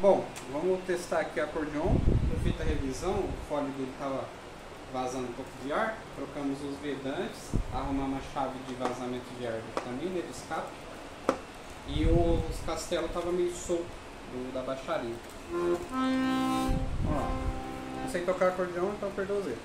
Bom, vamos testar aqui o acordeon. Eu fiz a revisão, o fole dele estava vazando um pouco de ar. Trocamos os vedantes, arrumamos a chave de vazamento de ar também, né, de escape. E os castelos estavam meio solto do, da baixaria. Ó, não sei tocar acordeon, então perdoa erros.